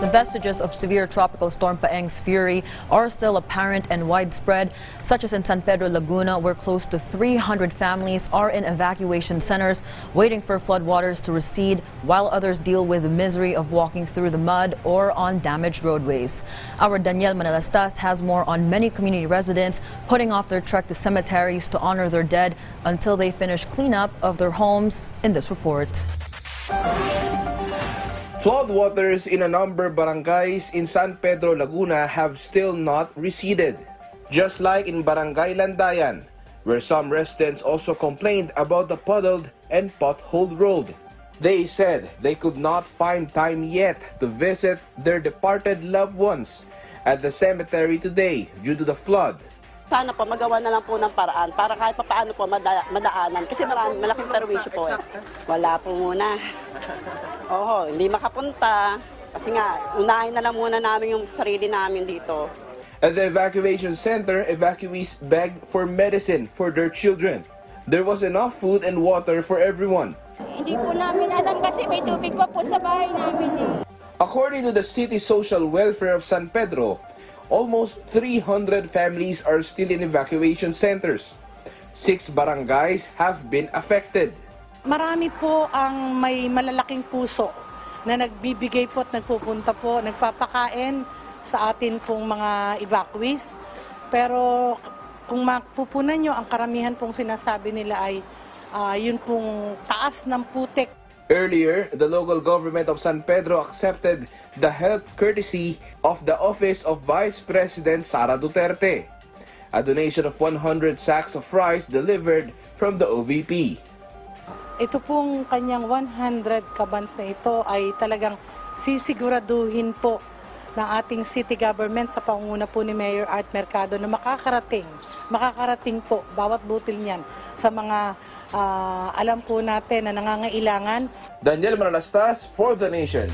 The vestiges of severe tropical storm Paeng's fury are still apparent and widespread, such as in San Pedro Laguna, where close to 300 families are in evacuation centers waiting for floodwaters to recede, while others deal with the misery of walking through the mud or on damaged roadways. Our Daniel Manalastas has more on many community residents putting off their trek to cemeteries to honor their dead until they finish cleanup of their homes in this report. Floodwaters in a number of barangays in San Pedro, Laguna have still not receded. Just like in Barangay Landayan, where some residents also complained about the puddled and potholed road. They said they could not find time yet to visit their departed loved ones at the cemetery today due to the flood. Sana po magawa na lang po ng paraan para kahit pa paano po mada- madaanan kasi marami, malaking perwisyo po eh. Wala po muna. Oho, hindi makapunta. Kasi nga, unahin na lang muna namin yung sarili namin dito. At the evacuation center, evacuees begged for medicine for their children. There was enough food and water for everyone. Hindi po namin alam kasi may tubig pa po sa bahay namin eh. According to the City Social Welfare of San Pedro, almost 300 families are still in evacuation centers. Six barangays have been affected. Marami po ang may malalaking puso na nagbibigay po at nagpupunta po, nagpapakain sa atin pong mga evacuees. Pero kung mapupunan nyo, ang karamihan pong sinasabi nila ay ah, yun pong taas ng putik Earlier, the local government of San Pedro accepted the help courtesy of the Office of Vice President Sara Duterte. A donation of 100 sacks of rice delivered from the OVP. Ito pong kanyang 100 kabans na ito ay talagang sisiguraduhin po ng ating city government sa pangunguna po ni Mayor Art Mercado na makakarating, makakarating po bawat butil niyan sa mga ah, alam po natin na nangangailangan Daniel Manalastas for the Nation.